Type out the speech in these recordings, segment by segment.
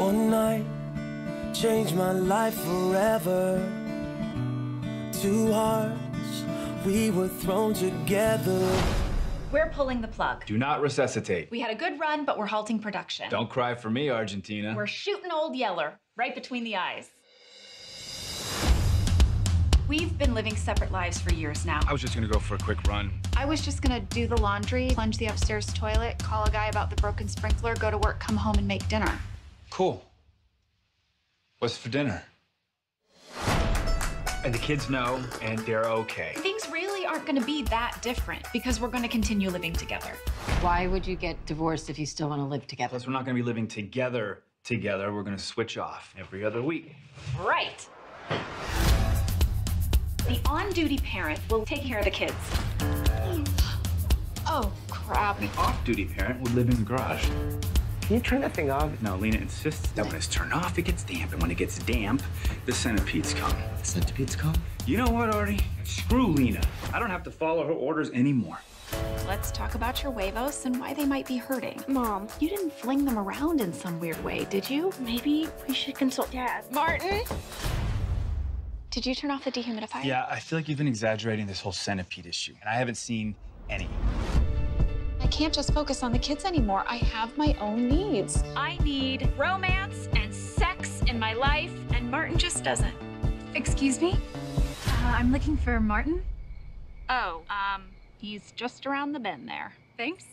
One night changed my life forever. Two hearts, we were thrown together. We're pulling the plug. Do not resuscitate. We had a good run, but we're halting production. Don't cry for me, Argentina. We're shooting Old Yeller right between the eyes. We've been living separate lives for years now. I was just gonna go for a quick run. I was just gonna do the laundry, plunge the upstairs toilet, call a guy about the broken sprinkler, go to work, come home, and make dinner. Cool. What's for dinner? And the kids know, and they're okay. Things really aren't going to be that different because we're going to continue living together. Why would you get divorced if you still want to live together? Plus, we're not gonna be living together together. We're gonna switch off every other week. Right. The on duty parent will take care of the kids. Oh, crap. The off-duty parent would live in the garage. Can you turn that thing off? No, Lena insists that when it's turned off, it gets damp, and when it gets damp, the centipedes come. The centipedes come? You know what, Artie? Screw Lena. I don't have to follow her orders anymore. Let's talk about your huevos and why they might be hurting. Mom, You didn't fling them around in some weird way, did you? maybe we should consult Dad. Martin! Did you turn off the dehumidifier? Yeah, I feel like you've been exaggerating this whole centipede issue, and I haven't seen any. I can't just focus on the kids anymore. I have my own needs. I need romance and sex in my life, and Martin just doesn't. Excuse me? Uh, I'm looking for Martin. Oh, um, he's just around the bend there. Thanks.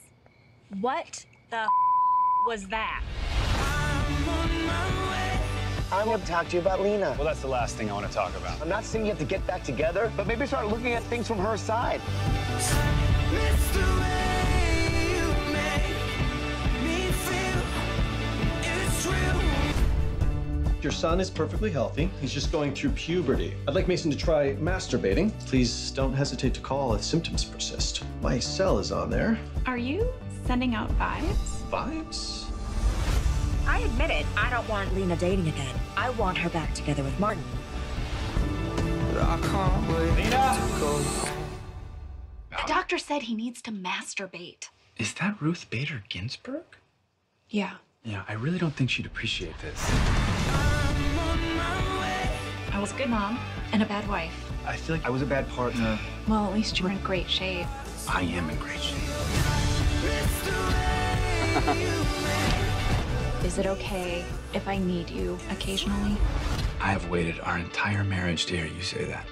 What the was that? I want to talk to you about Lena. Well, that's the last thing I want to talk about. I'm not saying you have to get back together, but maybe start looking at things from her side. Your son is perfectly healthy. He's just going through puberty. I'd like Mason to try masturbating. Please don't hesitate to call if symptoms persist. My cell is on there. Are you sending out vibes? Vibes? I admit it. I don't want Lena dating again. I want her back together with Martin. I can't wait to. The doctor said he needs to masturbate. Is that Ruth Bader Ginsburg? Yeah. Yeah, I really don't think she'd appreciate this. I was a good mom and a bad wife. I feel like I was a bad partner. Well, at least you were in great shape. I am in great shape. Is it okay if I need you occasionally? I have waited our entire marriage to hear you say that.